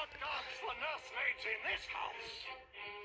What dogs the nursemaids in this house.